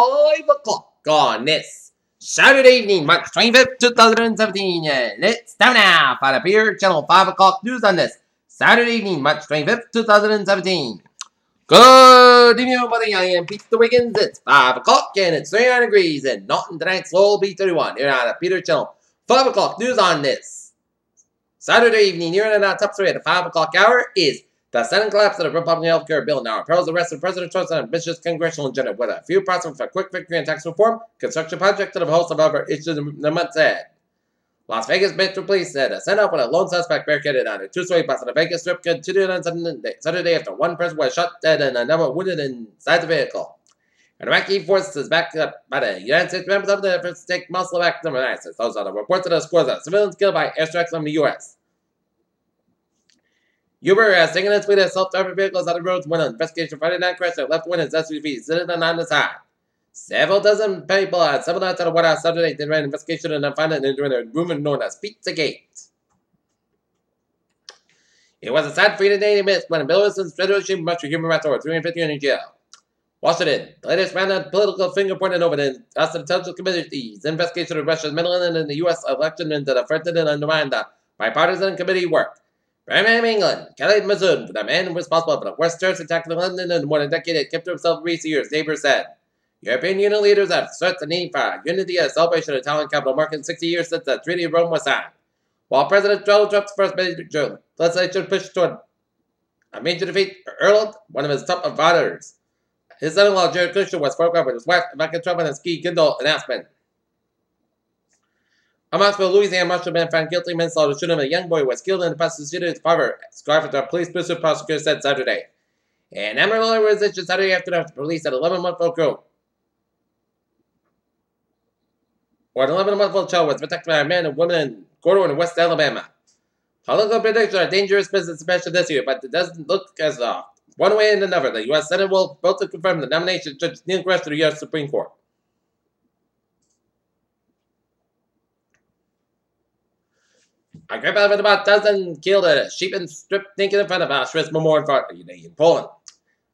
5 o'clock on this Saturday evening, March 25th, 2017. And it's time now for the Beer Channel 5 o'clock news on this Saturday evening, March 25th, 2017. Good evening, everybody. I am Peter Wiggins. It's 5 o'clock and it's 39 degrees and not in tonight's low B31 here on the Peter Channel 5 o'clock news on this Saturday evening here in the top three at the 5 o'clock hour is the sudden collapse of the Republican health care bill now impels the rest of President Trump's ambitious congressional agenda with a few prospects for quick victory in tax reform, construction projects, and a host of other issues in the months ahead. Las Vegas Metro Police said a send-off with a lone suspect barricaded on a two-story bus on the Vegas Strip continued on Saturday after one person was shot dead and another wounded inside the vehicle. An Iraqi force is backed up by the United States members of the efforts to take to ISIS. Those are the reports of the scores of civilians killed by airstrikes from the U.S. Uber has taken its fleet of self-driving vehicles out of roads when an investigation Friday night crash that left one its SUVs sitting on the side. Several dozen people at several nights at the White House Saturday did an investigation and found it during a rumor known as Pizzagate. It was a sad Freedom Day to miss when Belarusian Federation much human rights over 350 in jail. Washington, the latest round of political finger pointing over the House Intelligence Committee's investigation of Russia's meddling in the U.S. election and the threatened and undermined the bipartisan committee work. Of England, Khalid Masood, the man responsible for the worst terrorist attack in London in more than a decade, kept to himself in recent years, neighbors said. European Union leaders have stressed the need for unity and celebration of Italian capital marking 60 years since the Treaty of Rome was signed. While President Donald Trump's first major legislation pushed toward a major defeat for Ireland, one of his top advisors, his son-in-law Jared Kushner was photographed with his wife, Rebecca Trump, and his key Kindle announcement. A Mossville, Louisiana marshal man found guilty of manslaughter shooting of a young boy was killed in the father, Scarford, the police pursuit prosecutor said Saturday. An was issued Saturday afternoon after police said 11-month-old girl or an 11-month-old child was protected by a man and woman in Gordon West Alabama. Political predictions are a dangerous business, especially this year, but it doesn't look as though one way and another, the U.S. Senate will vote to confirm the nomination of Judge Neil Gorsuch to the U.S. Supreme Court. A group of about a dozen killed a sheep and stripped naked in front of Auschwitz Memorial in Poland.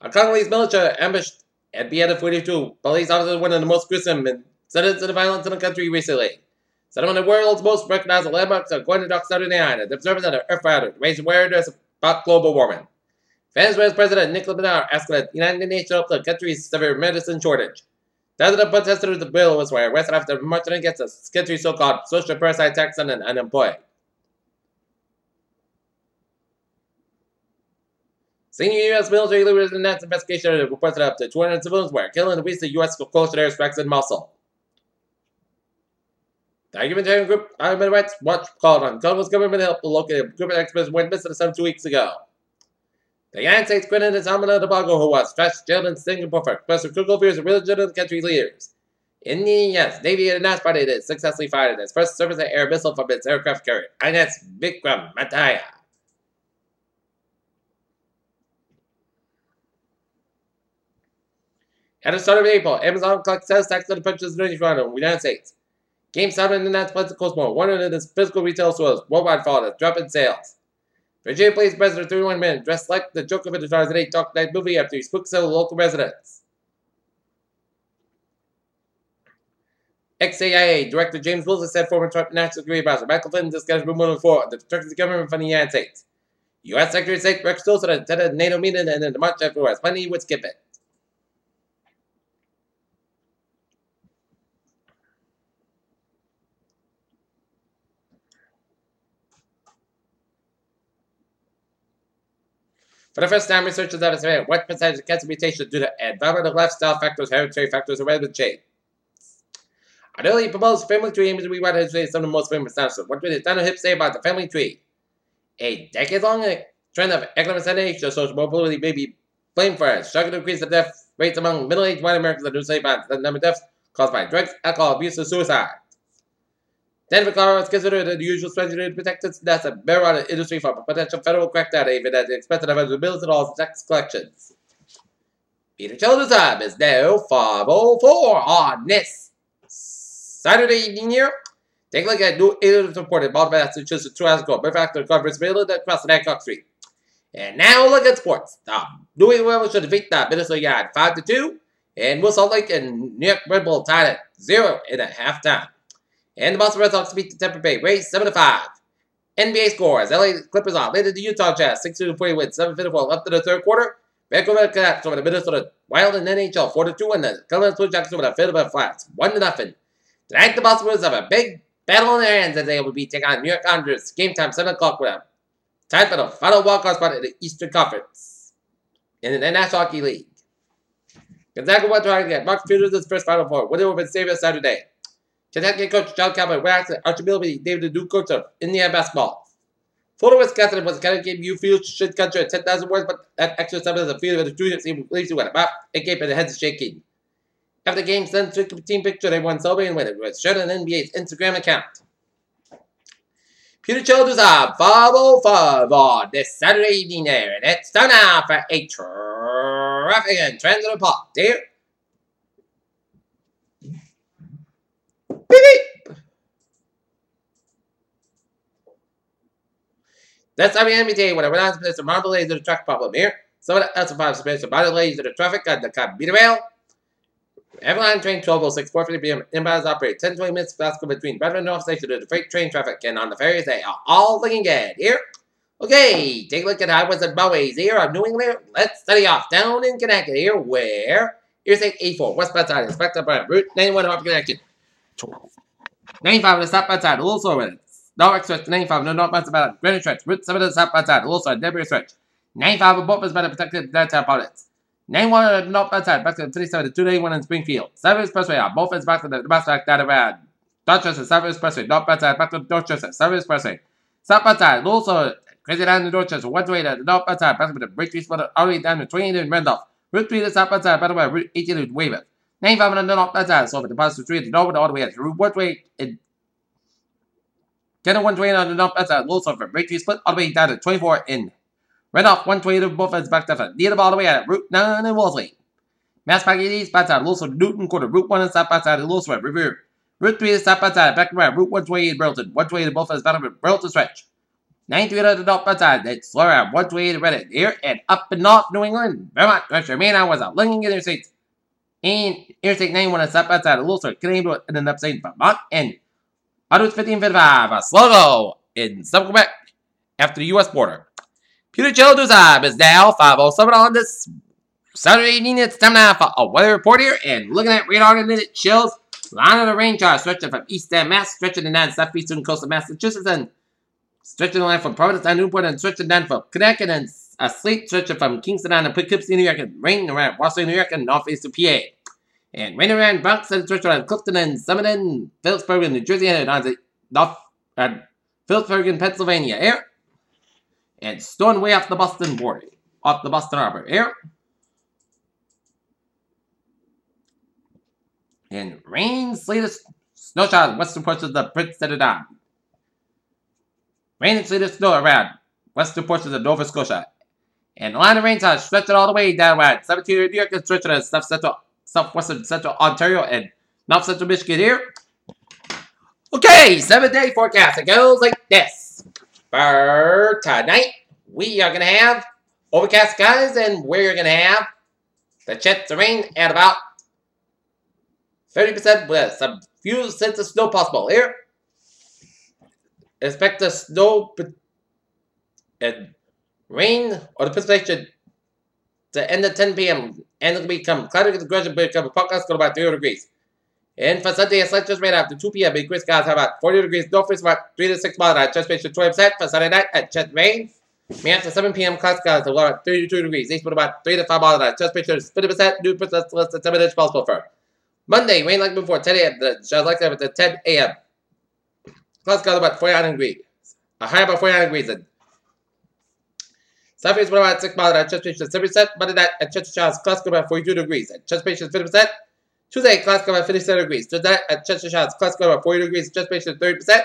A Congolese militia ambushed and beheaded 42 police officers, one of the most gruesome incidents of violence in the country recently. Some of the world's most recognized landmarks are going to dock Saturday night as observers of the Earth Hour raise awareness about global warming. Venezuela's President Nicolas Maduro asked the United Nations to help the country's severe medicine shortage. Thousands of protesters of the bill was arrested after marching against the country's so-called social parasite tax on the unemployed. Senior U.S. military leaders in that investigation reported up to 200 civilians were killed in the recent U.S. coastal airstrikes in Mosul. The humanitarian group Human Rights Watch called on Congo's government to help the local group of experts went missing some two weeks ago. The United States credited Salman Tobago, who was first jailed in Singapore for expressing critical fears of religion of the country's leaders. In the yes, Navy announced Friday that it successfully fired its first surface-to-air missile from its aircraft carrier, INS Vikramaditya. At the start of April, Amazon collects sales tax on the purchase of from the United States. GameStop and the States Cosmo, one of its physical retail stores worldwide followed a drop in sales. Virginia Police President 31 men dressed like the Joker for the stars in a Dark Knight movie after he spooked several local residents. XAIA Director James Woolsey said former Trump National Security Advisor Michael Flynn discussed rumor for the Turkish government from the United States. U.S. Secretary of State Rex Tillerson attended a NATO meeting and in the March afterwards, plenty would skip it. For the first time, researchers have estimated what percentage of cancer mutations due to environmental lifestyle factors, hereditary factors, or random change. An early proposed family tree aims to rewrite history of some of the most famous dinosaurs. What did Dino Hip say about the family tree? A decade-long trend of economic stagnation social mobility may be blamed for struggling to increase the death rates among middle-aged white Americans and new slave the number of deaths caused by drugs, alcohol abuse, and suicide. Denver, Colorado is considered an unusual strategy to protect its nest marijuana industry from a potential federal crackdown even at the expense of hundreds of dollars in tax collections. Peter Children's time is now 504 on this Saturday evening here. Take a look at new aliens reported Baltimore, Massachusetts, two hours ago. After conference Maryland across the Hancock Street. And now look at sports. The New England should defeat the Minnesota Yard 5 to 2. And Real Salt Lake and New York Red Bull tied at 0 in a halftime. And the Boston Red Sox beat the Tampa Bay Rays 7 5. NBA scores. LA Clippers on. Later the Utah Jazz 6 40 win 7 54 left in the third quarter. Vancouver Canucks over the Minnesota Wild in NHL 4 2 and the Columbus Blue Jackets over the Philadelphia Flyers 1 0. Tonight the Boston Bruins have a big battle in their hands as they will be taking on New York Islanders. Game time 7 o'clock with a time for the final wildcard spot in the Eastern Conference in the National Hockey League. Gonzaga went to get Mark Peters first Final Four. Winner over Xavier Saturday. Kentucky coach John Calvin Wax Archie Miller, David the new coach of Indiana basketball. Florida Wisconsin was the kind of game you feel should country at 10,000 words, but that extra seven is a feeling of the two team leaves you with a map. It gave the heads shaking. After the game, sent took a team picture they won celebrating with it was shared on NBA's Instagram account. Peter Childers are 505 on this Saturday evening there, and it's time now for a traffic and transit report, dear. Beep, beep. That's WNBA day when I went on to place a marble laser truck problem here. Some of the other five space body laser the traffic on the car beat rail. Everline train 1206, 450 p.m. Inbounds operate 10 20 minutes faster between Bradford North Station to the freight train traffic and on the ferries. They are all looking good. Here. Okay, take a look at highways and byways here of New England. Let's study off down in Connecticut here where Interstate 84, westbound side, inspect up Route 91 North Connection. 95 on the southbound side, also with North stretch 95 on the northbound side, Greenwich stretch, Route 7 on the southbound side, also Deborah stretch. 95 on both better protected downtown pilots. 91 on the northbound side, back to 37 to 281 in Springfield. 7 Expressway on both ends back to the bus back down around. Dorchester, 7 Expressway, northbound side, back to Dorchester, 7 Expressway. Southbound side, also crazy down to Dorchester, one way to the northbound side, back to the all the way down to 28 in Randolph. Route 3 to southbound side, by the way, Route 18 to Weymouth. 95 on the northbound side, so over the bus to 3 to Norwood all the way to Route 1 way in 10 and 120 on the northbound side, also from Braintree split all the way down to 24 in Randolph, 120 to both ends back to the all the way at Route 9 in Wellesley. Mass Packet East, bad side, also Newton Corner, Route 1 and southbound side, also at Revere. Route 3 is southbound side, back to right, Route 128 in Burlington, 128 to both ends back to Burlington stretch. 93 to the northbound side, it's slower at 128 to Reddit, here and up in North New England. Vermont, West Main was out looking at interstates. And Interstate 91 on southbound side, of Louisville, Canadian Road, and then upstate Vermont, and Auto 1555, a slow in South Quebec after the U.S. border. Peter time is now 507 on this Saturday evening. It's time now for a weather report here. And looking at radar and a minute, chills. Line of the rain chart stretching from east and mass, stretching down southeastern coast of Massachusetts, and stretching the line from Providence and Newport, and stretching down from Connecticut, and a sleet stretching from Kingston down to Poughkeepsie, New York, and rain around Washington, New York, and northeastern PA. And rain around Bronx, and stretching around Clifton, and Summerton, Phillipsburg, and New Jersey, and on the north, uh, Phillipsburg, and Pennsylvania. Here and stowing way off the Boston border, off the Boston Harbor here. And rain, sleet, snow showers western parts of the Prince Edward Island. Rain and sleet, snow around western portions of Nova Scotia. And of rain showers stretching all the way down around 17 New York and stretching to south central, southwestern central Ontario and north central Michigan here. Okay, seven day forecast. It goes like this. For tonight, we are going to have overcast skies and we're going to have the chance of rain at about 30% with some few cents of snow possible here. Expect the snow and rain or the precipitation to end at 10 p.m. and it'll become cloudy with the gradual become a podcast go about 0 degrees. And for Sunday, a slight just right after 2 p.m. Big gray skies have about 40 degrees. North about 3 to 6 miles at chest ratio 20%. For Sunday night at chest rain. May after 7 p.m. skies are about 32 degrees. East about 3 to 5 miles at chest ratio 50%. New percent less than 7 inch possible for. Monday, rain like before 10 a.m. The showers like that at 10 a.m. Cloud skies about 49 degrees. A high about 49 degrees. South wind about 6 miles at chest ratio 7%. Monday night at chest showers cloud skies about 42 degrees. At chest ratio 50%. Tuesday, class go about 57 degrees. Today at Chester Shots, class go about 40 degrees. Just patient 30%.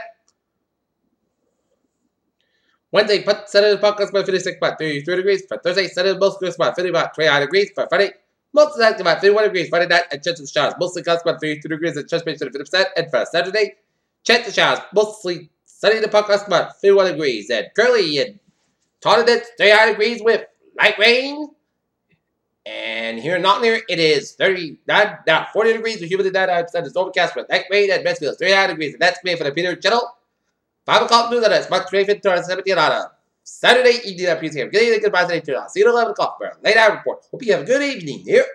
Wednesday, the podcast about 56 about 33 degrees. For Thursday, of most groups about 50 about 29 degrees. For Friday, most active about 51 degrees. Friday night at Chester Shots, mostly class about 32 degrees at just patient 50%. And for Saturday, Chester Shots, mostly sunny the podcast about 51 degrees. And currently in Tottenham, 39 degrees with light rain And here in Nottingham, it is 30, not, not 40 degrees with humidity 99%. It's overcast for that way at Westfield, 39 degrees. And that's me for the Peter channel. 5 o'clock news on us, March 25th, 2017 on a Saturday evening at PCM. Good evening, goodbye today, See you at 11 o'clock for a late hour report. Hope you have a good evening here.